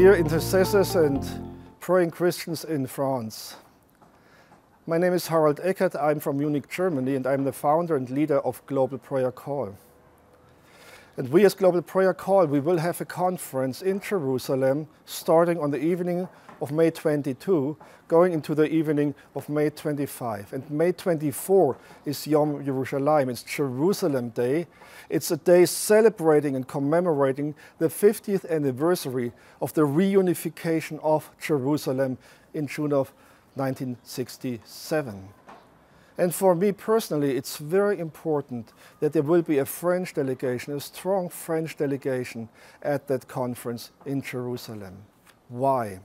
dear intercessors and praying Christians in France. My name is Harald Eckert. I'm from Munich, Germany, and I'm the founder and leader of Global Prayer Call. And we as Global Prayer Call, we will have a conference in Jerusalem starting on the evening of May 22, going into the evening of May 25. And May 24 is Yom Yerushalayim, it's Jerusalem Day. It's a day celebrating and commemorating the 50th anniversary of the reunification of Jerusalem in June of 1967. And for me personally, it's very important that there will be a French delegation, a strong French delegation at that conference in Jerusalem. Why?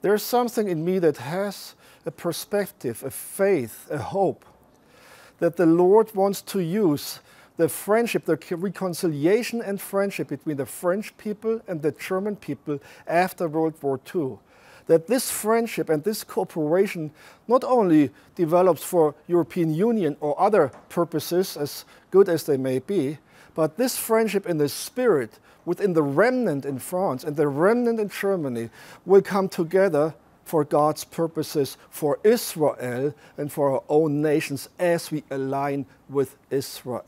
There's something in me that has a perspective, a faith, a hope that the Lord wants to use the friendship, the reconciliation and friendship between the French people and the German people after World War II. That this friendship and this cooperation not only develops for European Union or other purposes, as good as they may be, but this friendship in the spirit within the remnant in France and the remnant in Germany will come together for God's purposes for Israel and for our own nations as we align with Israel.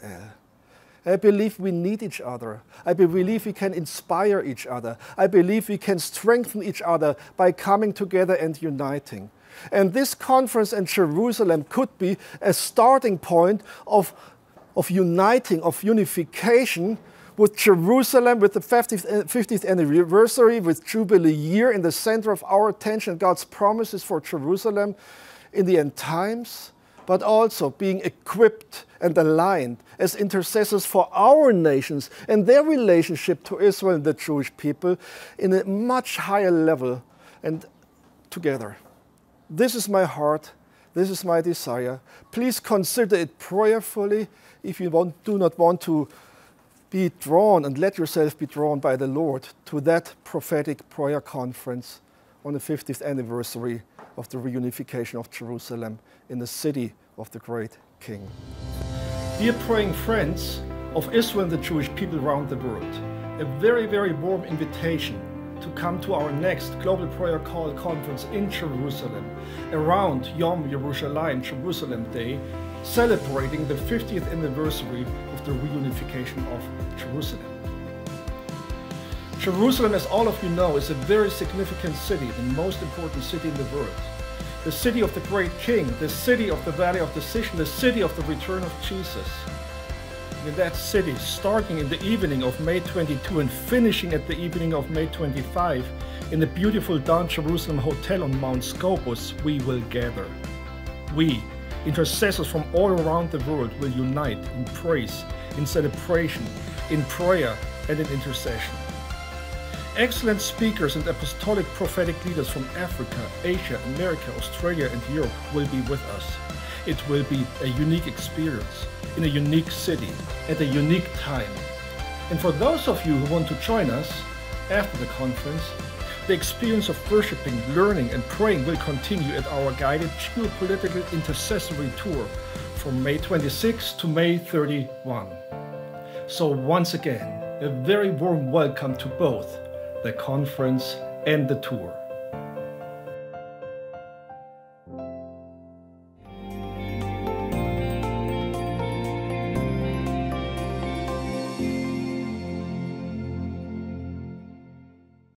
I believe we need each other. I believe we can inspire each other. I believe we can strengthen each other by coming together and uniting. And this conference in Jerusalem could be a starting point of, of uniting, of unification with Jerusalem, with the 50th, 50th eh, anniversary, with Jubilee year in the center of our attention, God's promises for Jerusalem in the end times, but also being equipped and aligned as intercessors for our nations and their relationship to Israel and the Jewish people in a much higher level and together. This is my heart. This is my desire. Please consider it prayerfully if you want, do not want to be drawn and let yourself be drawn by the Lord to that prophetic prayer conference on the 50th anniversary of the reunification of Jerusalem in the city of the great King. Dear praying friends of Israel and the Jewish people around the world, a very, very warm invitation to come to our next Global Prayer Call conference in Jerusalem around Yom Yerushalayim, Jerusalem Day, celebrating the 50th anniversary of the reunification of Jerusalem. Jerusalem, as all of you know, is a very significant city, the most important city in the world. The city of the great king, the city of the valley of decision, the city of the return of Jesus. In that city, starting in the evening of May 22 and finishing at the evening of May 25, in the beautiful Dan Jerusalem Hotel on Mount Scopus, we will gather. We, intercessors from all around the world, will unite in praise, in celebration, in prayer, and in intercession. Excellent speakers and apostolic prophetic leaders from Africa, Asia, America, Australia, and Europe will be with us. It will be a unique experience in a unique city at a unique time. And for those of you who want to join us after the conference, the experience of worshiping, learning, and praying will continue at our guided geopolitical intercessory tour from May 26 to May 31. So, once again, a very warm welcome to both the conference and the tour.